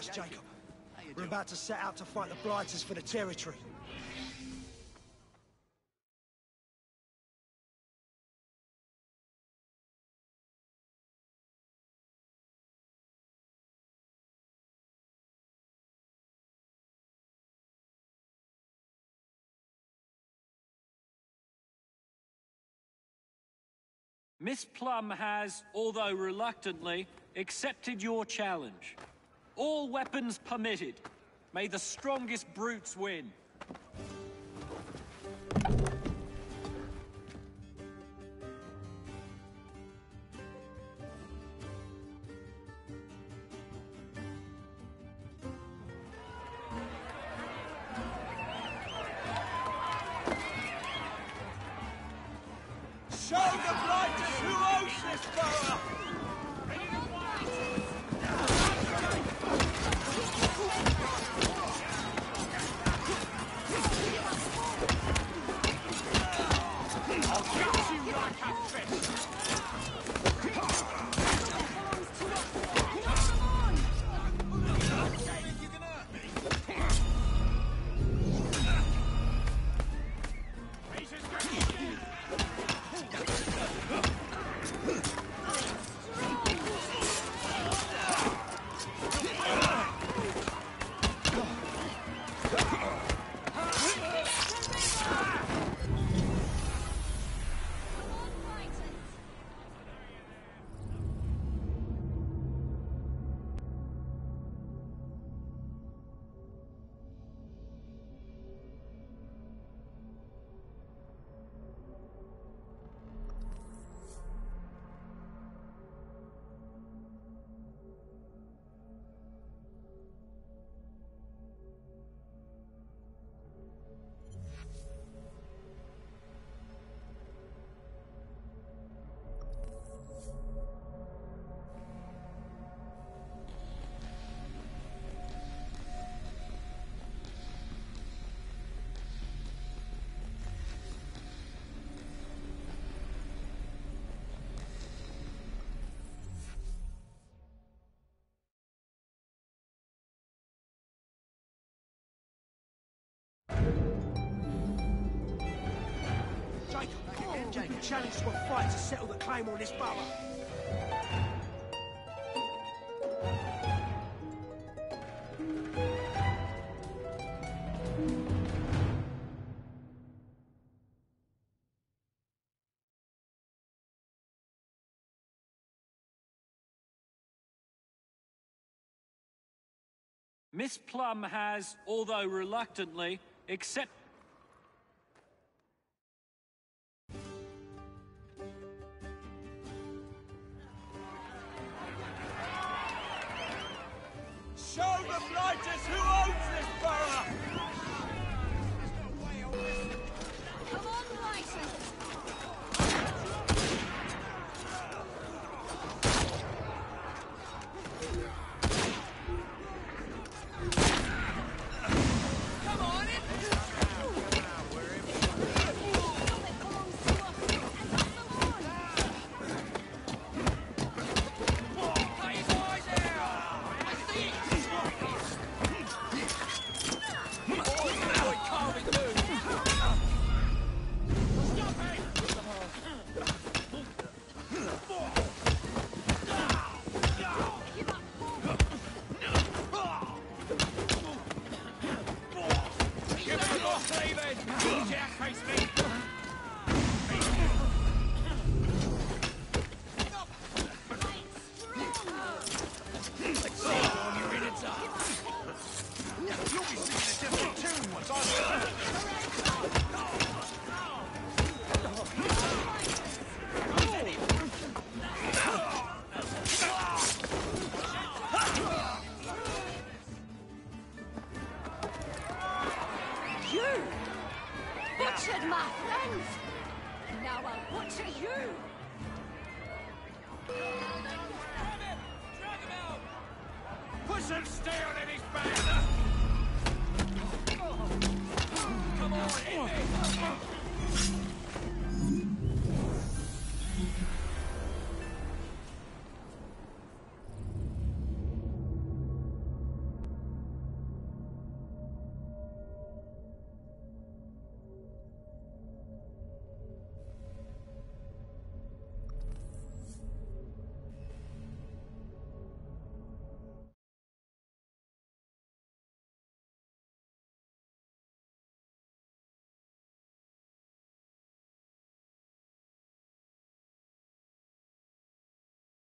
us, Jacob. We're about to set out to fight the Blighters for the territory. Miss Plum has, although reluctantly, accepted your challenge. All weapons permitted. May the strongest brutes win. Show the Blighters who owns this borough! Jacob, Jacob, challenge to a fight to settle the claim on this borough. Miss Plum has, although reluctantly, accepted. Show the Blighters who owns this borough! Friends. Now I'll butcher you. Drag him out. Push him, stay on any